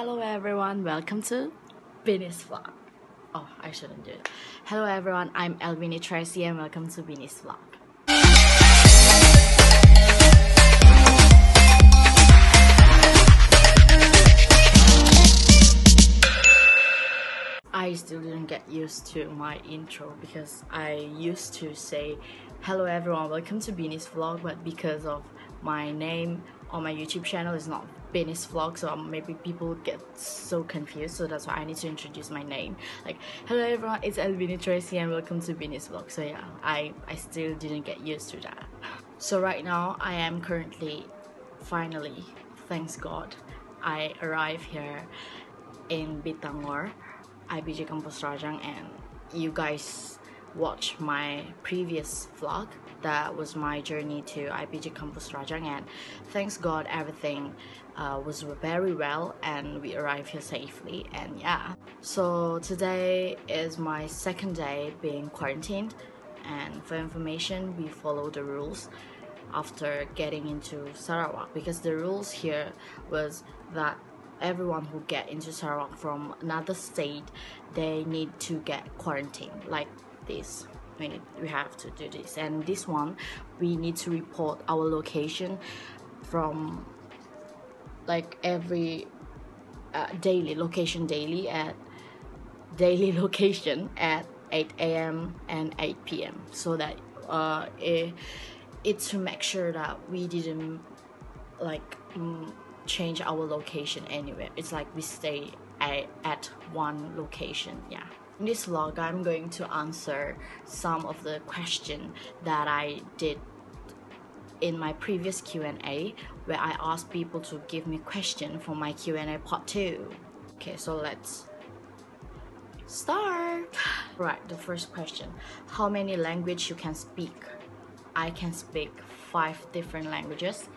Hello everyone, welcome to Beanie's Vlog. Oh, I shouldn't do it. Hello everyone, I'm Alvinie Tracy and welcome to Beanie's Vlog. I still didn't get used to my intro because I used to say hello everyone welcome to Beanie's vlog but because of my name on my YouTube channel is not Beanie's vlog so um, maybe people get so confused so that's why I need to introduce my name. Like hello everyone it's Alvinie Tracy and welcome to Beanie's vlog. So yeah I, I still didn't get used to that. So right now I am currently finally thanks God I arrived here in Bintangor IPG Kampus Rajang and you guys watch my previous vlog. That was my journey to IPG Campus Rajang and thanks God everything uh, was very well and we arrived here safely and yeah. So today is my second day being quarantined and for information we follow the rules after getting into Sarawak because the rules here was that everyone who get into Sarawak from another state, they need to get quarantined. Like this. We, need, we have to do this, and this one we need to report our location from like every uh, daily location daily at daily location at 8 a.m. and 8 p.m. so that uh, it, it's to make sure that we didn't like. Mm, change our location anywhere. It's like we stay at, at one location. Yeah. In this vlog, I'm going to answer some of the questions that I did in my previous Q&A where I asked people to give me question for my Q&A part 2. Okay, so let's start. Right, the first question. How many language you can speak? I can speak five different languages,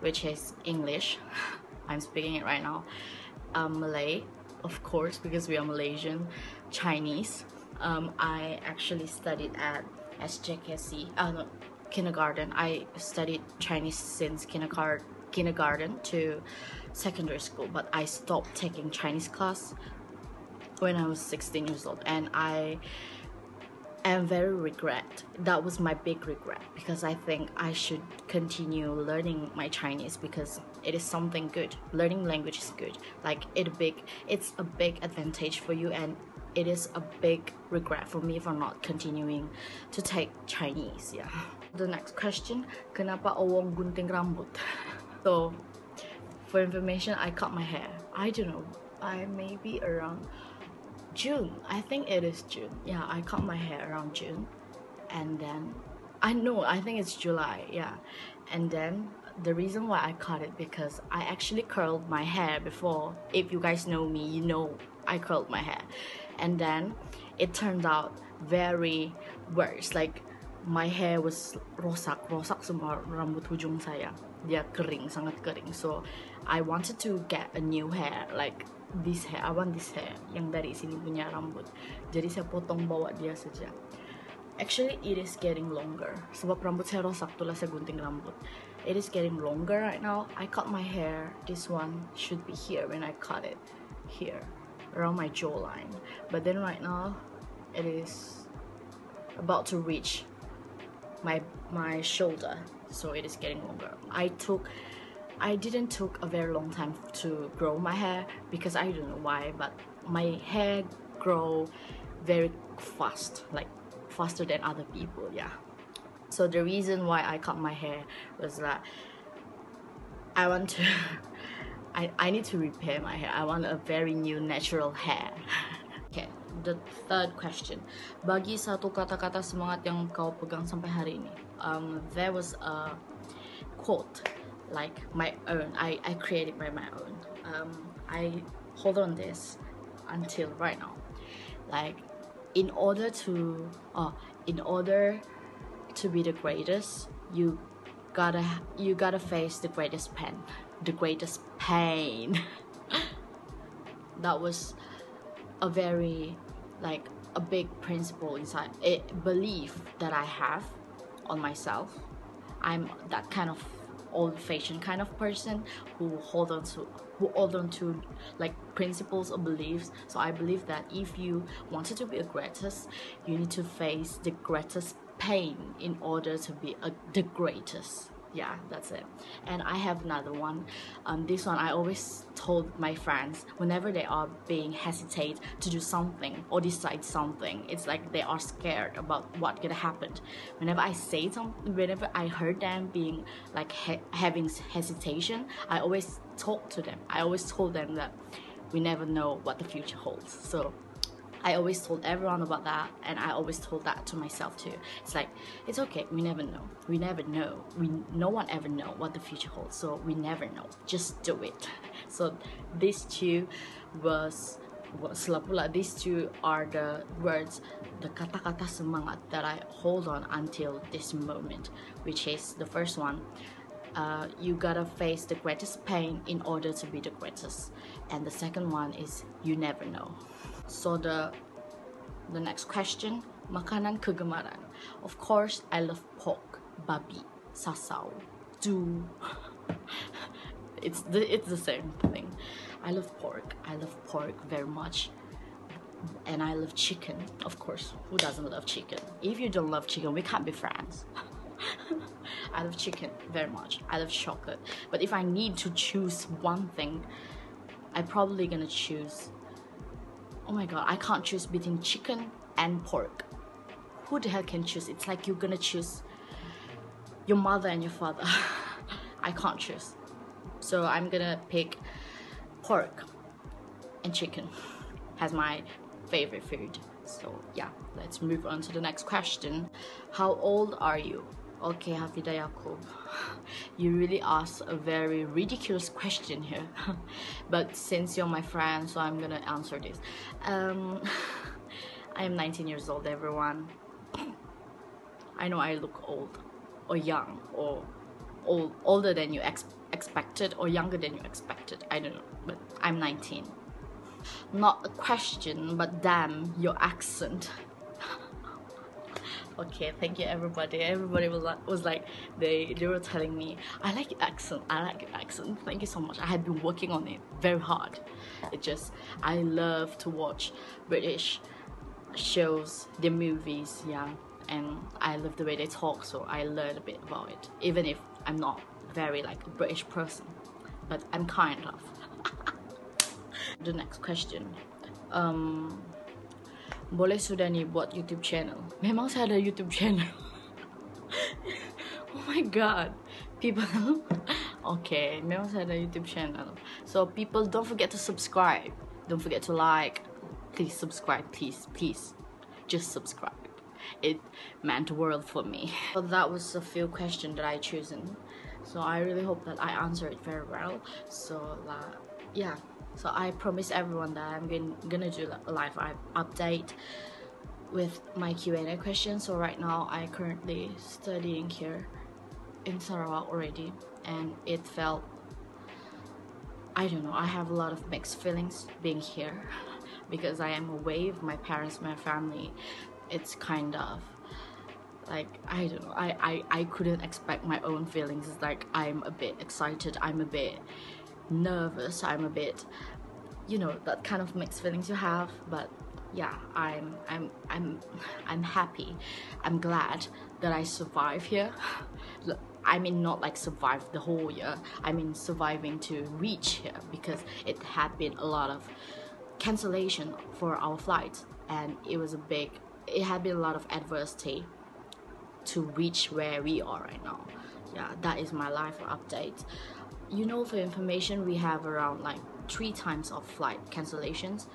which is English, I'm speaking it right now. Um, Malay, of course, because we are Malaysian. Chinese. Um, I actually studied at SJKC, uh, no, kindergarten. I studied Chinese since kindergarten, kindergarten to secondary school, but I stopped taking Chinese class when I was 16 years old, and I am very regret. That was my big regret because I think I should continue learning my Chinese because it is something good. Learning language is good. Like it big it's a big advantage for you and it is a big regret for me for not continuing to take Chinese. Yeah. The next question, kenapa Owong gunting rambut? so for information, I cut my hair. I don't know. I maybe around June. I think it is June. Yeah, I cut my hair around June. And then I know, I think it's July. Yeah. And then the reason why I cut it because I actually curled my hair before. If you guys know me, you know I curled my hair. And then it turned out very worse. Like my hair was rosak, rosak semua rambut hujung saya. Dia kering, sangat kering. So I wanted to get a new hair, like this hair, I want this hair yang dari sini punya rambut. Jadi saya potong bawa dia saja. Actually, it is getting longer. Sebab rambut saya rosak, tuh saya gunting rambut. It is getting longer right now. I cut my hair. This one should be here when I cut it. Here, around my jawline. But then right now, it is about to reach my my shoulder. So it is getting longer. I took I didn't took a very long time to grow my hair because I don't know why, but my hair grow very fast, like faster than other people. Yeah. So the reason why I cut my hair was that I want to. I, I need to repair my hair. I want a very new natural hair. okay, the third question. Bagi satu kata-kata semangat yang kau pegang sampai hari ini. Um, there was a quote like my own. I, I created by my own. Um, I hold on this until right now. Like in order to oh, in order to be the greatest, you gotta you gotta face the greatest pain, the greatest pain. that was a very like a big principle inside a belief that I have on myself. I'm that kind of old-fashioned kind of person who hold on to who hold on to like principles or beliefs so i believe that if you wanted to be a greatest you need to face the greatest pain in order to be a, the greatest yeah that's it. And i have another one. Um, this one i always told my friends whenever they are being hesitate to do something or decide something it's like they are scared about what gonna happen. Whenever i say something whenever i heard them being like he having hesitation i always talk to them. I always told them that we never know what the future holds. So I always told everyone about that, and I always told that to myself too. It's like it's okay. We never know. We never know. We no one ever know what the future holds. So we never know. Just do it. So these two was selapula these two are the words the kata-kata semangat that I hold on until this moment which is the first one uh, you gotta face the greatest pain in order to be the greatest and the second one is you never know so the the next question, makanan kegemaran. Of course, I love pork, babi, sasau, do. it's the it's the same thing. I love pork. I love pork very much. And I love chicken. Of course, who doesn't love chicken? If you don't love chicken, we can't be friends. I love chicken very much. I love chocolate. But if I need to choose one thing, I'm probably gonna choose oh my god, I can't choose between chicken and pork. Who the hell can choose? It's like you're gonna choose your mother and your father. I can't choose. So I'm gonna pick pork and chicken as my favorite food. So yeah, let's move on to the next question. How old are you? Okay, Hafida Yaqub, you really asked a very ridiculous question here. but since you're my friend, so I'm gonna answer this. Um, I am 19 years old, everyone. I know I look old, or young, or old, older than you ex expected, or younger than you expected. I don't know, but I'm 19. Not a question, but damn, your accent okay thank you everybody. Everybody was like, was like they they were telling me i like your accent. I like your accent. Thank you so much. I had been working on it very hard. It just i love to watch british shows the movies yeah. And i love the way they talk so i learned a bit about it even if i'm not very like a british person. But i'm kind of. The next question. Um boleh sudah nih buat YouTube channel. Memang saya ada YouTube channel. oh my god. People Okay, memang saya ada YouTube channel. So people don't forget to subscribe. Don't forget to like. Please subscribe, please, please. Just subscribe. It meant the world for me. So that was a few questions that I chosen. So I really hope that I answered it very well. So uh, yeah so I promise everyone that I'm going, gonna do a live update with my Q&A questions. So right now I currently studying here in Sarawak already and it felt I don't know I have a lot of mixed feelings being here because I am away with my parents my family. It's kind of like I don't know I, I I couldn't expect my own feelings. It's like I'm a bit excited I'm a bit nervous i'm a bit you know that kind of mixed feelings you have but yeah i'm i'm i'm i'm happy. I'm glad that i survive here. I mean not like survive the whole year. I mean surviving to reach here because it had been a lot of cancellation for our flight and it was a big it had been a lot of adversity to reach where we are right now. Yeah that is my life update you know for information we have around like three times of flight cancellations.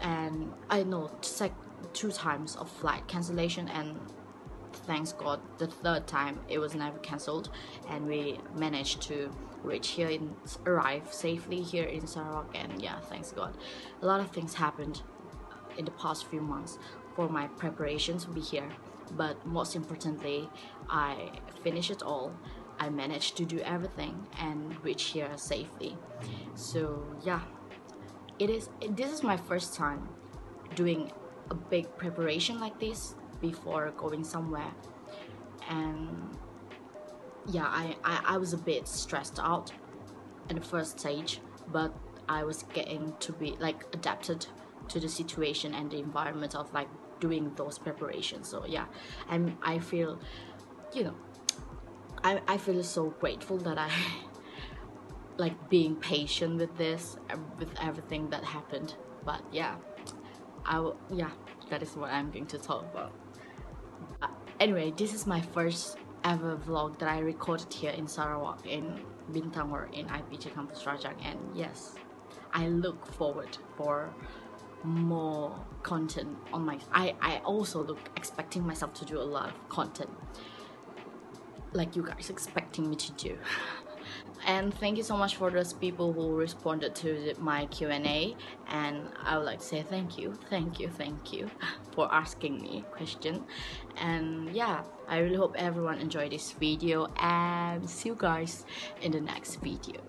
And I know sec- two times of flight cancellation and thanks God the third time it was never cancelled. And we managed to reach here and arrive safely here in Sarawak and yeah thanks God. A lot of things happened in the past few months for my preparation to be here. But most importantly I finished it all I managed to do everything and reach here safely. So yeah, it is. This is my first time doing a big preparation like this before going somewhere, and yeah I, I i was a bit stressed out in the first stage but i was getting to be like adapted to the situation and the environment of like doing those preparations so yeah and i feel you know i, I feel so grateful that i like being patient with this with everything that happened. But yeah. I will yeah that is what i'm going to talk about. Uh, anyway this is my first ever vlog that i recorded here in sarawak in Bintangor in ipg campus rajang and yes i look forward for more content on my I, I also look expecting myself to do a lot of content like you guys expecting me to do. And thank you so much for those people who responded to my Q&A and I would like to say thank you thank you thank you for asking me question. And yeah I really hope everyone enjoyed this video and see you guys in the next video